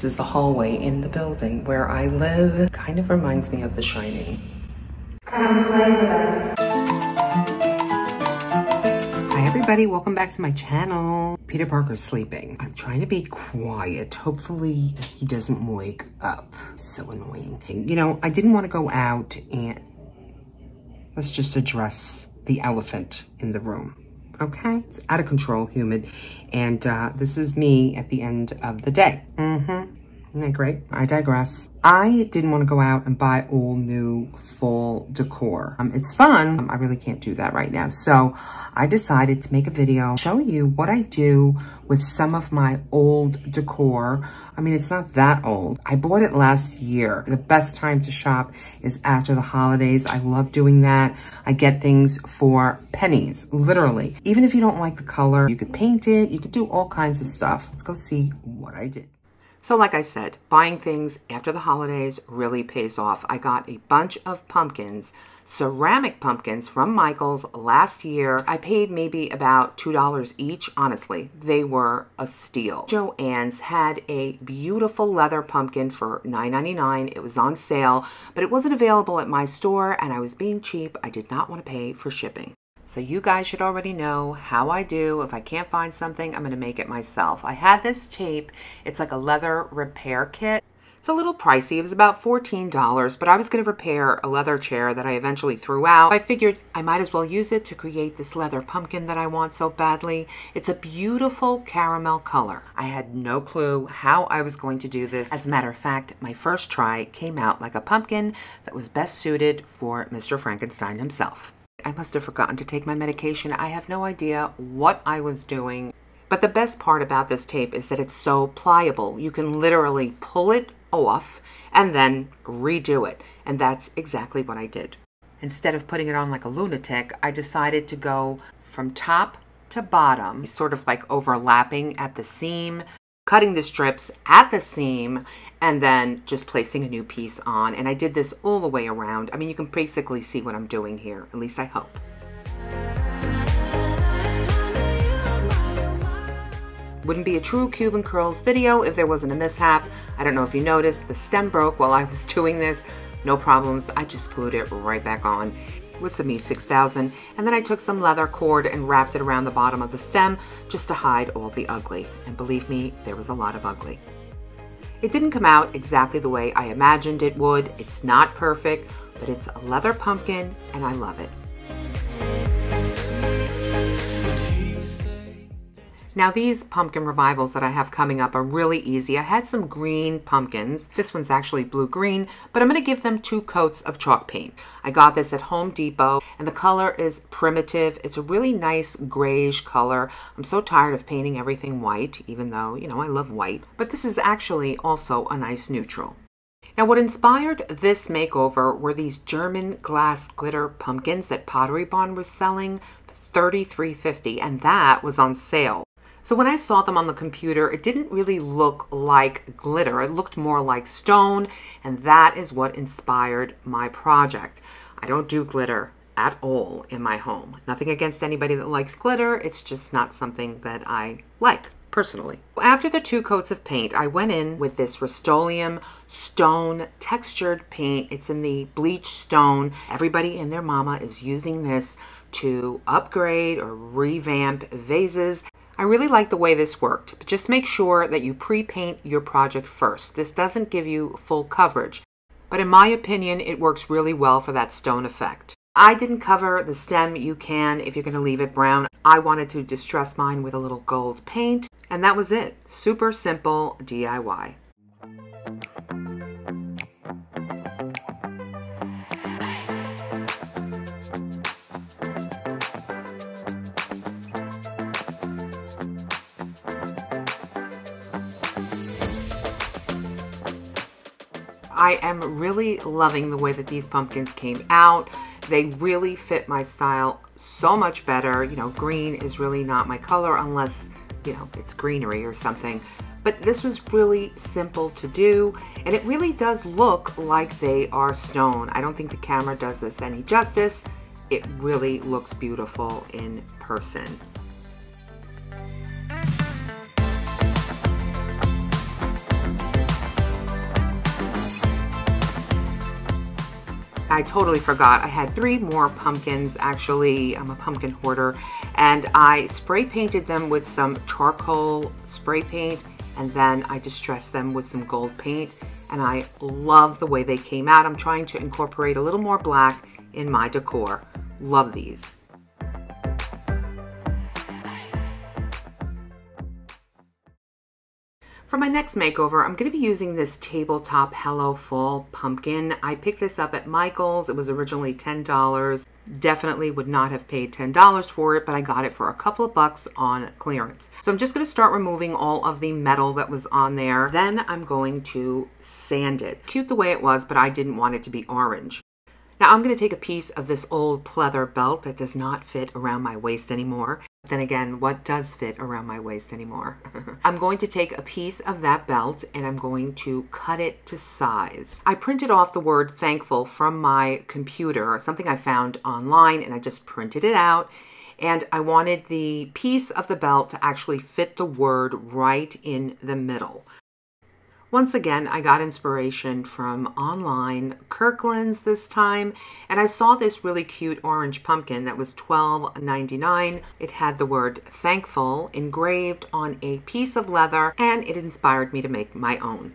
This is the hallway in the building where I live. Kind of reminds me of The Shining. Come play with us. Hi everybody, welcome back to my channel. Peter Parker's sleeping. I'm trying to be quiet. Hopefully he doesn't wake up. So annoying. You know, I didn't want to go out and let's just address the elephant in the room. Okay? It's out of control, humid. And uh, this is me at the end of the day. Mm-hmm. Isn't that great? I digress. I didn't want to go out and buy all new fall decor. Um, it's fun. Um, I really can't do that right now. So I decided to make a video, show you what I do with some of my old decor. I mean, it's not that old. I bought it last year. The best time to shop is after the holidays. I love doing that. I get things for pennies, literally. Even if you don't like the color, you could paint it. You could do all kinds of stuff. Let's go see what I did. So like I said, buying things after the holidays really pays off. I got a bunch of pumpkins, ceramic pumpkins from Michael's last year. I paid maybe about $2 each, honestly. They were a steal. Joann's had a beautiful leather pumpkin for $9.99. It was on sale, but it wasn't available at my store and I was being cheap. I did not want to pay for shipping. So you guys should already know how I do. If I can't find something, I'm going to make it myself. I had this tape. It's like a leather repair kit. It's a little pricey. It was about $14, but I was going to repair a leather chair that I eventually threw out. I figured I might as well use it to create this leather pumpkin that I want so badly. It's a beautiful caramel color. I had no clue how I was going to do this. As a matter of fact, my first try came out like a pumpkin that was best suited for Mr. Frankenstein himself. I must have forgotten to take my medication. I have no idea what I was doing. But the best part about this tape is that it's so pliable. You can literally pull it off and then redo it. And that's exactly what I did. Instead of putting it on like a lunatic, I decided to go from top to bottom, sort of like overlapping at the seam cutting the strips at the seam and then just placing a new piece on. And I did this all the way around. I mean, you can basically see what I'm doing here, at least I hope. Wouldn't be a true Cuban Curlzz video if there wasn't a mishap. I don't know if you noticed, the stem broke while I was doing this. No problems, I just glued it right back on with some E6000 and then I took some leather cord and wrapped it around the bottom of the stem just to hide all the ugly. And believe me, there was a lot of ugly. It didn't come out exactly the way I imagined it would. It's not perfect, but it's a leather pumpkin and I love it. Now these pumpkin revivals that I have coming up are really easy. I had some green pumpkins. This one's actually blue-green, but I'm going to give them two coats of chalk paint. I got this at Home Depot, and the color is primitive. It's a really nice grayish color. I'm so tired of painting everything white, even though, you know, I love white. But this is actually also a nice neutral. Now what inspired this makeover were these German glass glitter pumpkins that Pottery Barn was selling, $33.50, and that was on sale. So when I saw them on the computer, it didn't really look like glitter. It looked more like stone, and that is what inspired my project. I don't do glitter at all in my home. Nothing against anybody that likes glitter. It's just not something that I like personally. After the two coats of paint, I went in with this Rust-Oleum stone textured paint. It's in the bleach stone. Everybody and their mama is using this to upgrade or revamp vases. I really like the way this worked, but just make sure that you pre-paint your project first. This doesn't give you full coverage, but in my opinion, it works really well for that stone effect. I didn't cover the stem. You can if you're going to leave it brown. I wanted to distress mine with a little gold paint, and that was it. Super simple DIY. I am really loving the way that these pumpkins came out. They really fit my style so much better. You know, green is really not my color unless, you know, it's greenery or something. But this was really simple to do, and it really does look like they are stone. I don't think the camera does this any justice. It really looks beautiful in person. I totally forgot. I had three more pumpkins, actually. I'm a pumpkin hoarder. And I spray painted them with some charcoal spray paint. And then I distressed them with some gold paint. And I love the way they came out. I'm trying to incorporate a little more black in my decor. Love these. For my next makeover, I'm going to be using this tabletop Hello Fall pumpkin. I picked this up at Michael's. It was originally $10. Definitely would not have paid $10 for it, but I got it for a couple of bucks on clearance. So I'm just going to start removing all of the metal that was on there. Then I'm going to sand it. Cute the way it was, but I didn't want it to be orange. Now I'm going to take a piece of this old pleather belt that does not fit around my waist anymore. Then again, what does fit around my waist anymore? I'm going to take a piece of that belt and I'm going to cut it to size. I printed off the word thankful from my computer, something I found online, and I just printed it out. And I wanted the piece of the belt to actually fit the word right in the middle. Once again, I got inspiration from online, Kirkland's this time, and I saw this really cute orange pumpkin that was $12.99. It had the word thankful engraved on a piece of leather, and it inspired me to make my own.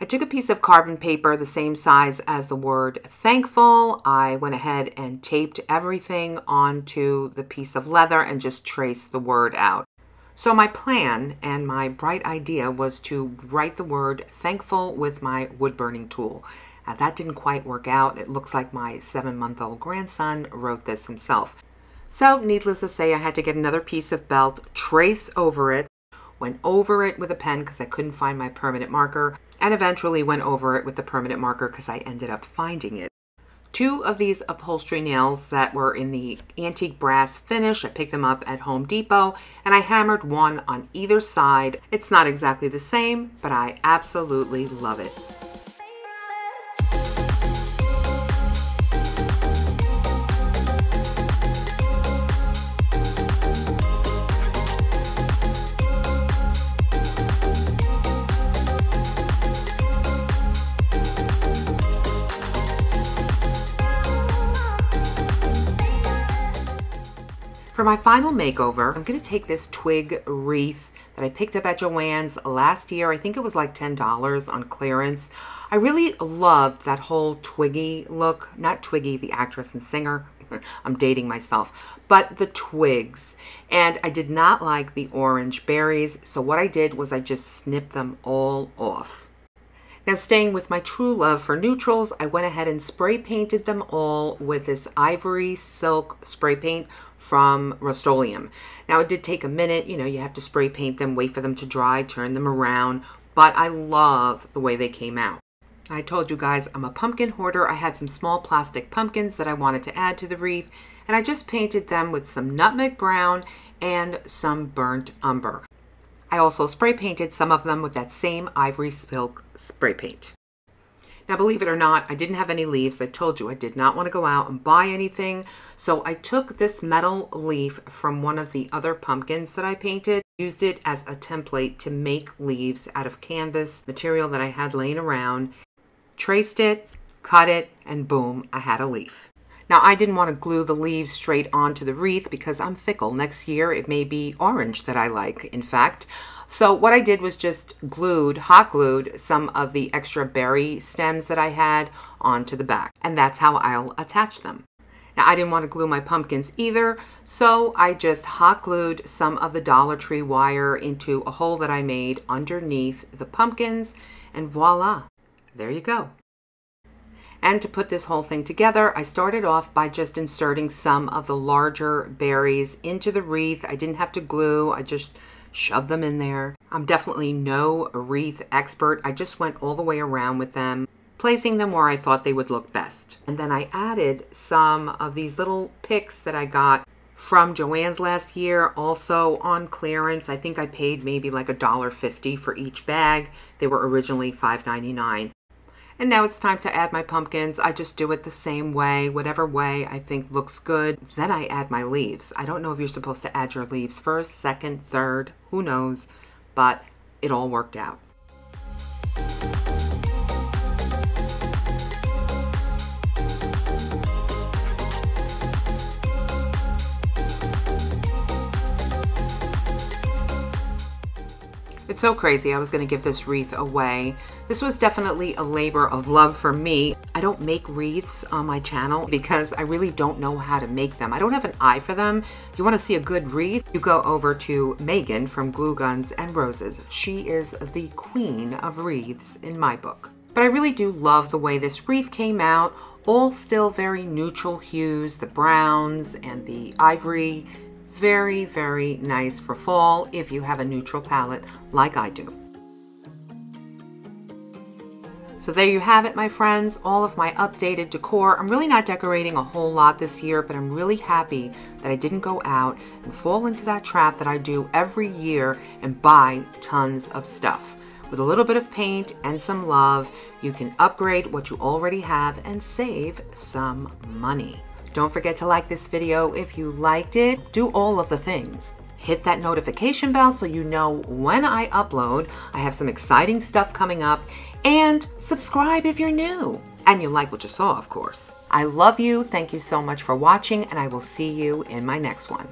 I took a piece of carbon paper the same size as the word thankful. I went ahead and taped everything onto the piece of leather and just traced the word out. So my plan and my bright idea was to write the word thankful with my wood burning tool. Uh, that didn't quite work out. It looks like my seven month old grandson wrote this himself. So needless to say, I had to get another piece of belt, trace over it, went over it with a pen because I couldn't find my permanent marker, and eventually went over it with the permanent marker because I ended up finding it two of these upholstery nails that were in the antique brass finish. I picked them up at Home Depot and I hammered one on either side. It's not exactly the same, but I absolutely love it. For my final makeover, I'm to take this twig wreath that I picked up at Joann's last year. I think it was like $10 on clearance. I really loved that whole Twiggy look. Not Twiggy, the actress and singer. I'm dating myself. But the twigs. And I did not like the orange berries. So what I did was I just snipped them all off. Now staying with my true love for neutrals, I went ahead and spray painted them all with this ivory silk spray paint from Rust-Oleum. Now it did take a minute, you know, you have to spray paint them, wait for them to dry, turn them around, but I love the way they came out. I told you guys I'm a pumpkin hoarder. I had some small plastic pumpkins that I wanted to add to the wreath, and I just painted them with some nutmeg brown and some burnt umber. I also spray painted some of them with that same ivory silk spray paint. Now, believe it or not, I didn't have any leaves. I told you I did not want to go out and buy anything. So I took this metal leaf from one of the other pumpkins that I painted, used it as a template to make leaves out of canvas material that I had laying around, traced it, cut it, and boom, I had a leaf. Now, I didn't want to glue the leaves straight onto the wreath because I'm fickle. Next year, it may be orange that I like, in fact. So what I did was just glued, hot glued some of the extra berry stems that I had onto the back. And that's how I'll attach them. Now, I didn't want to glue my pumpkins either, so I just hot glued some of the Dollar Tree wire into a hole that I made underneath the pumpkins, and voila, there you go. And to put this whole thing together, I started off by just inserting some of the larger berries into the wreath. I didn't have to glue, I just shoved them in there. I'm definitely no wreath expert. I just went all the way around with them, placing them where I thought they would look best. And then I added some of these little picks that I got from Joann's last year, also on clearance. I think I paid maybe like a dollar fifty for each bag. They were originally $5.99. And now it's time to add my pumpkins. I just do it the same way, whatever way I think looks good. Then I add my leaves. I don't know if you're supposed to add your leaves first, second, third, who knows, but it all worked out. It's so crazy. I was going to give this wreath away this was definitely a labor of love for me. I don't make wreaths on my channel because I really don't know how to make them. I don't have an eye for them. If you want to see a good wreath, you go over to Megan from Glue Guns and Roses. She is the queen of wreaths in my book. But I really do love the way this wreath came out. All still very neutral hues, the browns and the ivory very, very nice for fall if you have a neutral palette like I do. So there you have it, my friends, all of my updated decor. I'm really not decorating a whole lot this year, but I'm really happy that I didn't go out and fall into that trap that I do every year and buy tons of stuff. With a little bit of paint and some love, you can upgrade what you already have and save some money. Don't forget to like this video if you liked it. Do all of the things. Hit that notification bell so you know when I upload. I have some exciting stuff coming up. And subscribe if you're new. And you like what you saw, of course. I love you. Thank you so much for watching, and I will see you in my next one.